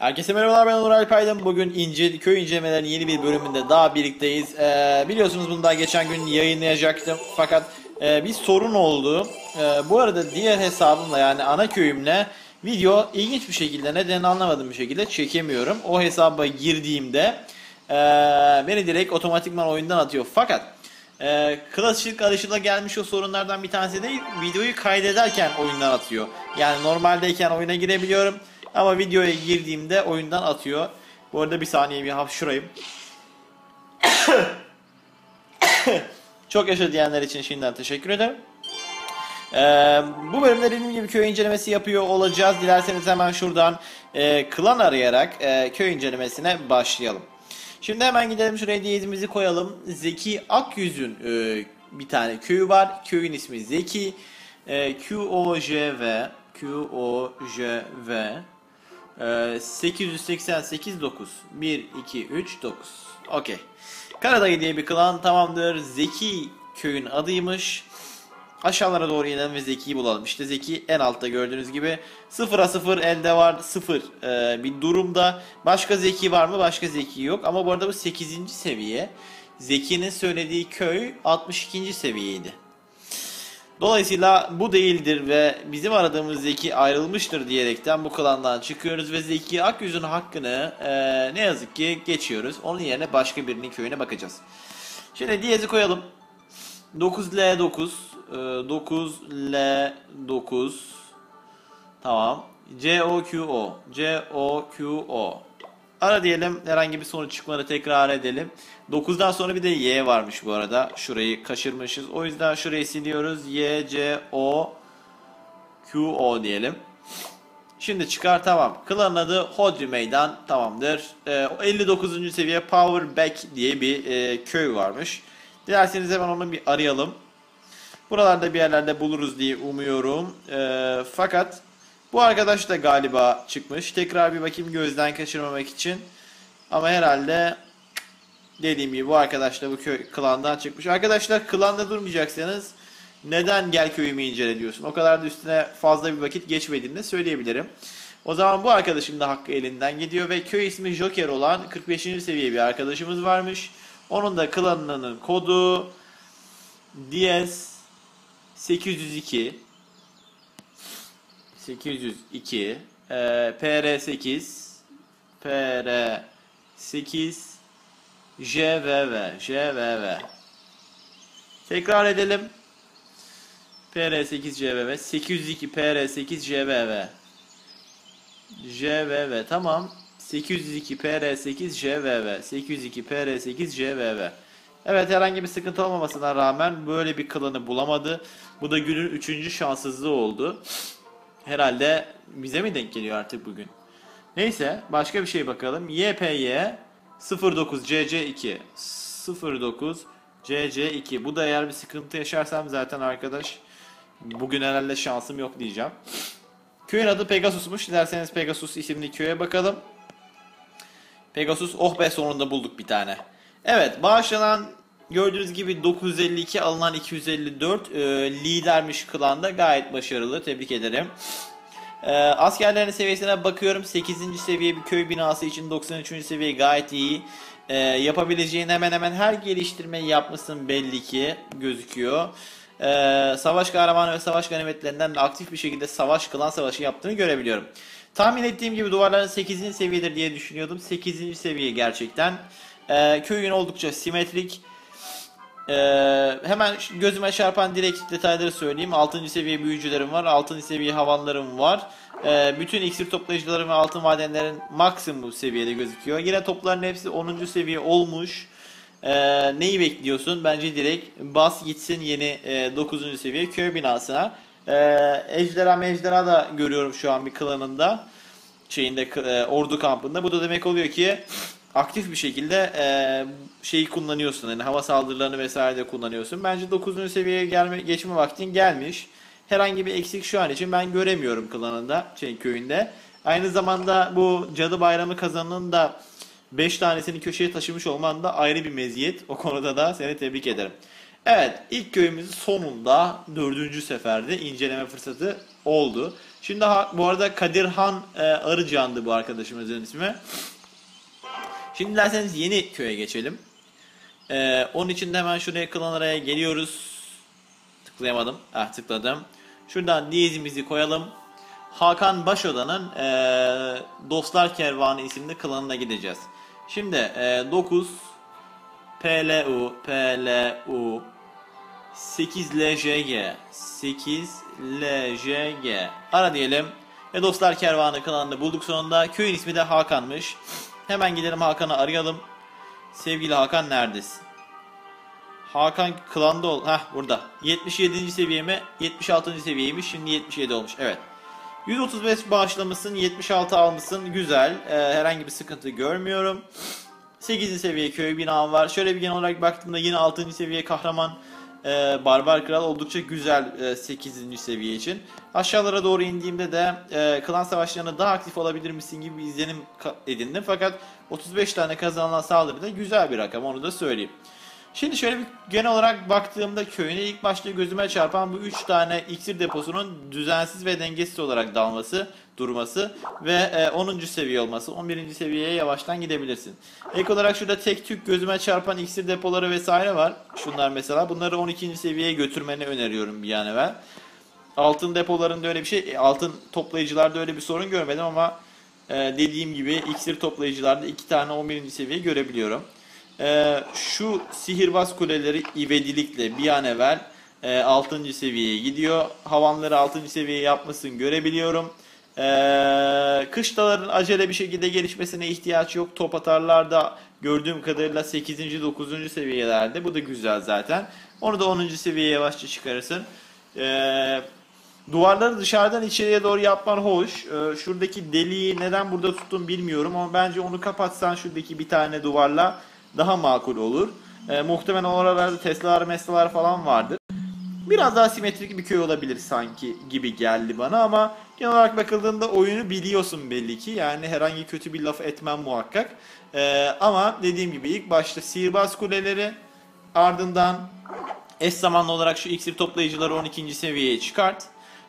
Herkese merhabalar ben Onur Alpaydın. Bugün ince, köy incelemelerinin yeni bir bölümünde daha birlikteyiz. Ee, biliyorsunuz bunu daha geçen gün yayınlayacaktım. Fakat e, bir sorun oldu. E, bu arada diğer hesabımla yani ana köyümle video ilginç bir şekilde neden anlamadığım bir şekilde çekemiyorum. O hesaba girdiğimde e, beni direkt otomatikman oyundan atıyor. Fakat e, klasik alışıla gelmiş o sorunlardan bir tanesi değil. Videoyu kaydederken oyundan atıyor. Yani normaldeyken oyuna girebiliyorum. Ama videoya girdiğimde oyundan atıyor. Bu arada bir saniye bir hapşurayım. Çok yaşa diyenler için şimdiden teşekkür ederim. Ee, bu bölümde dediğim gibi köy incelemesi yapıyor olacağız. Dilerseniz hemen şuradan e, klan arayarak e, köy incelemesine başlayalım. Şimdi hemen gidelim şuraya diyezimizi koyalım. Zeki Akyüz'ün e, bir tane köyü var. Köyün ismi Zeki. E, Q-O-J-V Q-O-J-V 888 9 1 2 3 9 Okey. Karadayı diye bir klan tamamdır. Zeki köyün adıymış. Aşağılara doğru inelim ve Zeki'yi bulalım. İşte Zeki en altta gördüğünüz gibi 0'a 0 elde var 0 ee, bir durumda. Başka Zeki var mı? Başka Zeki yok. Ama bu arada bu 8. seviye. Zeki'nin söylediği köy 62. seviyeydi. Dolayısıyla bu değildir ve bizim aradığımız Zeki ayrılmıştır diyerekten bu klandan çıkıyoruz ve Zeki Akyüz'ün hakkını e, ne yazık ki geçiyoruz. Onun yerine başka birinin köyüne bakacağız. Şimdi diyezi koyalım. 9L9 e, 9L9 Tamam. COQO COQO Ara diyelim herhangi bir sonuç çıkmadı tekrar edelim. 9'dan sonra bir de Y varmış bu arada. Şurayı kaçırmışız. O yüzden şurayı siliyoruz. Y, C, O, Q, O diyelim. Şimdi çıkar tamam. Klanın adı Hodri Meydan tamamdır. Ee, 59. seviye Power Back diye bir e, köy varmış. Dilerseniz hemen onu bir arayalım. Buralarda bir yerlerde buluruz diye umuyorum. E, fakat bu arkadaş da galiba çıkmış. Tekrar bir bakayım gözden kaçırmamak için. Ama herhalde dediğim gibi bu arkadaş da bu köy klandan çıkmış. Arkadaşlar klanda durmayacaksanız neden gel köyümü incele diyorsun? O kadar da üstüne fazla bir vakit geçmediğini de söyleyebilirim. O zaman bu arkadaşın da hakkı elinden gidiyor ve köy ismi Joker olan 45. seviye bir arkadaşımız varmış. Onun da klanının kodu DS 802 802 e, PR8 PR8 JVV JVV Tekrar edelim. PR8 JVV 802 PR8 JVV JVV tamam. 802 PR8 JVV 802 PR8 JVV Evet herhangi bir sıkıntı olmamasına rağmen böyle bir klanı bulamadı. Bu da günün 3. şanssızlığı oldu. Herhalde bize mi denk geliyor artık bugün? Neyse başka bir şey bakalım. YPY 09 CC2 09 CC2 bu da eğer bir sıkıntı yaşarsam zaten arkadaş bugün herhalde şansım yok diyeceğim. Köyün adı Pegasus'muş. Dilerseniz Pegasus isimli köye bakalım. Pegasus oh be sonunda bulduk bir tane. Evet bağışlanan gördüğünüz gibi 952 alınan 254 e, lidermiş klanda gayet başarılı tebrik ederim. E, askerlerin seviyesine bakıyorum 8. seviye bir köy binası için 93. seviye gayet iyi. E, yapabileceğin hemen hemen her geliştirmeyi yapmışsın belli ki gözüküyor. E, savaş kahramanı ve savaş ganimetlerinden de aktif bir şekilde savaş klan savaşı yaptığını görebiliyorum. Tahmin ettiğim gibi duvarların 8. seviyedir diye düşünüyordum. 8. seviye gerçekten. E, köyün oldukça simetrik. E, hemen gözüme çarpan direkt detayları söyleyeyim. 6. seviye büyücülerim var. 6. seviye havanlarım var. E, bütün iksir toplayıcılarım ve altın madenlerin maksimum seviyede gözüküyor. Yine topların hepsi 10. seviye olmuş. E, neyi bekliyorsun? Bence direkt bas gitsin yeni e, 9. seviye köy binasına. E, ejderha mejderha da görüyorum şu an bir klanında. Şeyinde e, ordu kampında. Bu da demek oluyor ki aktif bir şekilde e, şeyi kullanıyorsun. Yani hava saldırılarını vesaire de kullanıyorsun. Bence 9. seviyeye gelme, geçme vaktin gelmiş. Herhangi bir eksik şu an için ben göremiyorum klanında, şey köyünde. Aynı zamanda bu Cadı Bayramı kazanının da 5 tanesini köşeye taşımış olman da ayrı bir meziyet. O konuda da seni tebrik ederim. Evet ilk köyümüzü sonunda dördüncü seferde inceleme fırsatı oldu. Şimdi bu arada Kadirhan e, Arıcan'dı bu arkadaşımızın ismi. Şimdi derseniz yeni köye geçelim. E, onun için de hemen şuraya klan araya geliyoruz. Tıklayamadım. Ah tıkladım. Şuradan diyezimizi koyalım. Hakan Başoda'nın e, Dostlar Kervanı isimli klanına gideceğiz. Şimdi e, 9 PLU PLU 8 LJG 8 LJG ara diyelim. Ve Dostlar Kervanı klanını bulduk sonunda. Köyün ismi de Hakan'mış. Hemen gidelim Hakan'ı arayalım. Sevgili Hakan neredesin? Hakan klanda ol. Heh burada. 77. seviyeme 76. seviyeymiş. Şimdi 77 olmuş. Evet. 135 bağışlamışsın. 76 almışsın. Güzel. Ee, herhangi bir sıkıntı görmüyorum. 8. seviye köy binam var. Şöyle bir genel olarak baktığımda yine 6. seviye kahraman e, Barbar Kral oldukça güzel e, 8. seviye için. Aşağılara doğru indiğimde de e, klan savaşlarına daha aktif olabilir misin gibi bir izlenim edindim. Fakat 35 tane kazanılan saldırı da güzel bir rakam onu da söyleyeyim. Şimdi şöyle bir genel olarak baktığımda köyüne ilk başta gözüme çarpan bu 3 tane iksir deposunun düzensiz ve dengesiz olarak dalması, durması ve e, 10. seviye olması. 11. seviyeye yavaştan gidebilirsin. Ek olarak şurada tek tük gözüme çarpan iksir depoları vesaire var. Şunlar mesela. Bunları 12. seviyeye götürmeni öneriyorum bir an evvel. Altın depolarında öyle bir şey, e, altın toplayıcılarda öyle bir sorun görmedim ama e, dediğim gibi iksir toplayıcılarda iki tane 11. seviye görebiliyorum. E, şu sihirbaz kuleleri ivedilikle bir an evvel e, 6. seviyeye gidiyor. Havanları 6. seviyeye yapmasını görebiliyorum. E, kışlaların acele bir şekilde gelişmesine ihtiyaç yok. Top atarlarda gördüğüm kadarıyla 8. 9. seviyelerde. Bu da güzel zaten. Onu da 10. seviyeye yavaşça çıkarırsın. Eee Duvarları dışarıdan içeriye doğru yapman hoş. Ee, şuradaki deliği neden burada tuttum bilmiyorum ama bence onu kapatsan şuradaki bir tane duvarla daha makul olur. Ee, muhtemelen oralarda Tesla'lar, Mesla'lar falan vardır. Biraz daha simetrik bir köy olabilir sanki gibi geldi bana ama genel olarak bakıldığında oyunu biliyorsun belli ki. Yani herhangi kötü bir laf etmem muhakkak. Ee, ama dediğim gibi ilk başta sihirbaz kuleleri ardından eş zamanlı olarak şu iksir toplayıcıları 12. seviyeye çıkart.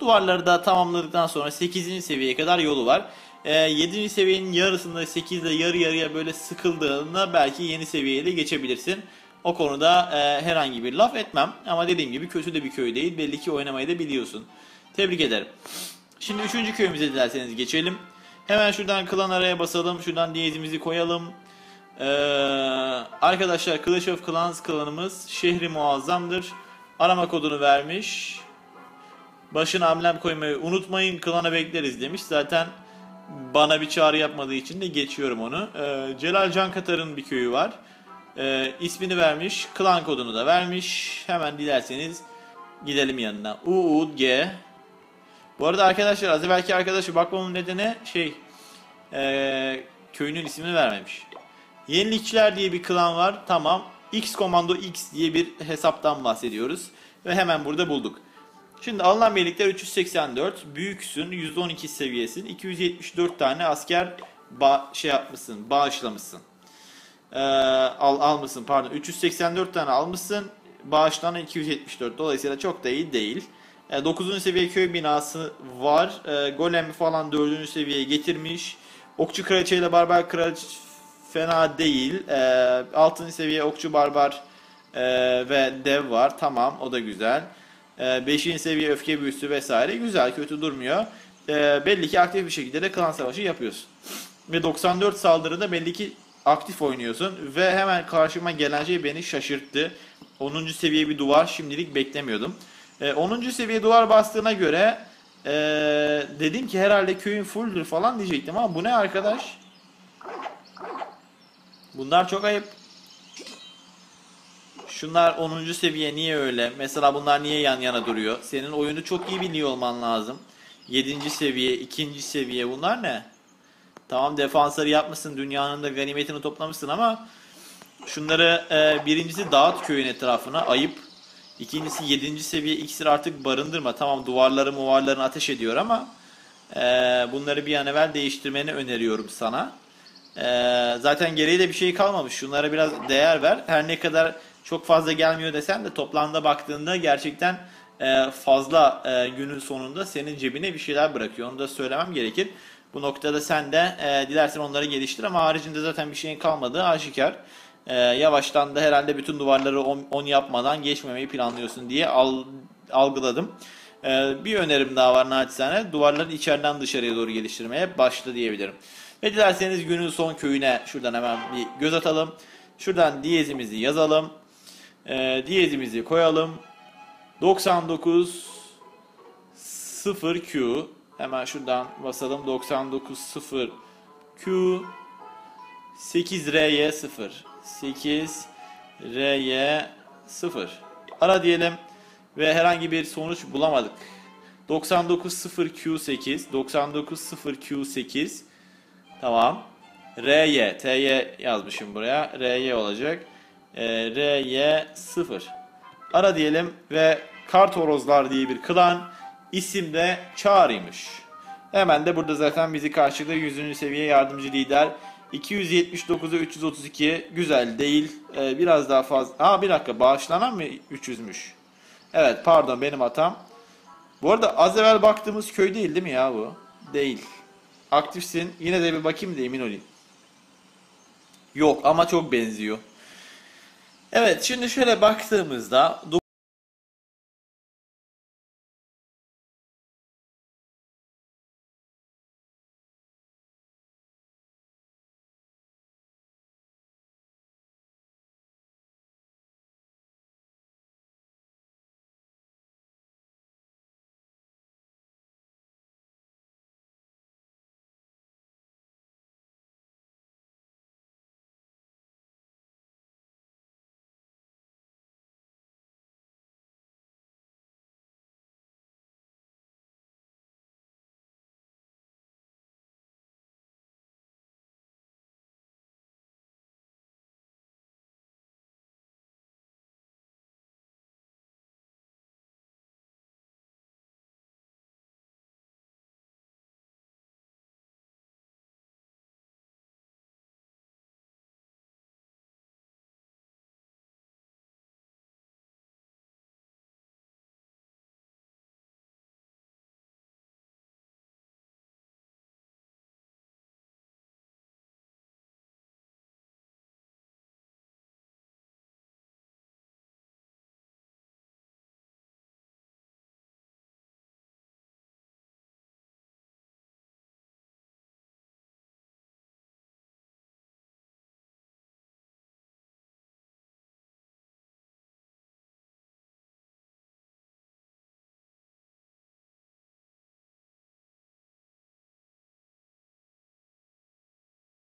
Duvarları da tamamladıktan sonra 8. seviyeye kadar yolu var. Ee, 7. seviyenin yarısında 8 ile yarı yarıya böyle sıkıldığında belki yeni seviyeye de geçebilirsin. O konuda e, herhangi bir laf etmem. Ama dediğim gibi kötü de bir köy değil. Belli ki oynamayı da biliyorsun. Tebrik ederim. Şimdi 3. köyümüze dilerseniz geçelim. Hemen şuradan klan araya basalım. Şuradan diyezimizi koyalım. Ee, arkadaşlar Clash of Clans klanımız şehri muazzamdır. Arama kodunu vermiş. Başına amblem koymayı unutmayın. Klana bekleriz demiş. Zaten bana bir çağrı yapmadığı için de geçiyorum onu. Ee, Celal Can Katar'ın bir köyü var. Ee, ismini vermiş. Klan kodunu da vermiş. Hemen dilerseniz gidelim yanına. UUG Bu arada arkadaşlar az evvelki arkadaşı bakmamın nedeni şey ee, köyünün ismini vermemiş. Yenilikçiler diye bir klan var. Tamam. X Komando X diye bir hesaptan bahsediyoruz. Ve hemen burada bulduk. Şimdi alınan birlikler 384. Büyüksün. %12 seviyesin. 274 tane asker ba şey yapmışsın. Bağışlamışsın. Ee, al almışsın pardon. 384 tane almışsın. Bağışlanan 274. Dolayısıyla çok da iyi değil. E, 9. seviye köy binası var. E, golem falan 4. seviyeye getirmiş. Okçu kraliçe ile barbar kraliçe fena değil. E, 6. seviye okçu barbar e, ve dev var. Tamam o da güzel. 5. seviye öfke büyüsü vesaire güzel kötü durmuyor. E, belli ki aktif bir şekilde de klan savaşı yapıyorsun. Ve 94 saldırıda belli ki aktif oynuyorsun ve hemen karşıma gelen şey beni şaşırttı. 10. seviye bir duvar şimdilik beklemiyordum. E, 10. seviye duvar bastığına göre e, dedim ki herhalde köyün fulldur falan diyecektim ama bu ne arkadaş? Bunlar çok ayıp. Şunlar 10. seviye niye öyle? Mesela bunlar niye yan yana duruyor? Senin oyunu çok iyi biliyor olman lazım. 7. seviye, 2. seviye bunlar ne? Tamam defansları yapmışsın, dünyanın da ganimetini toplamışsın ama şunları e, birincisi dağıt köyün etrafına, ayıp. İkincisi 7. seviye iksir artık barındırma. Tamam duvarları muvarlarını ateş ediyor ama e, bunları bir an evvel değiştirmeni öneriyorum sana. E, zaten geriye de bir şey kalmamış. Şunlara biraz değer ver. Her ne kadar çok fazla gelmiyor desen de toplamda baktığında gerçekten e, fazla e, günün sonunda senin cebine bir şeyler bırakıyor. Onu da söylemem gerekir. Bu noktada sen de e, dilersen onları geliştir ama haricinde zaten bir şeyin kalmadığı aşikar. E, yavaştan da herhalde bütün duvarları 10 yapmadan geçmemeyi planlıyorsun diye al, algıladım. E, bir önerim daha var naçizane. Duvarları içeriden dışarıya doğru geliştirmeye başla diyebilirim. Ve dilerseniz günün son köyüne şuradan hemen bir göz atalım. Şuradan diyezimizi yazalım. E, diyezimizi koyalım. 99 0 Q. Hemen şuradan basalım. 99 0 Q. 8 R'ye 0 8 R'ye 0 ara diyelim ve herhangi bir sonuç bulamadık. 99 0 Q8 99 0 Q8 tamam. R'ye T'ye yazmışım buraya. R'ye olacak ee, R'ye 0 ara diyelim ve Kartorozlar diye bir klan isim de Çağrı'ymış. Hemen de burada zaten bizi karşılığı 100. seviye yardımcı lider. 279'a 332 güzel değil. Ee, biraz daha fazla. Aa bir dakika. Bağışlanan mı 300'müş Evet pardon. Benim hatam. Bu arada az evvel baktığımız köy değil değil mi ya bu? Değil. Aktifsin. Yine de bir bakayım da emin olayım. Yok ama çok benziyor Evet şimdi şöyle baktığımızda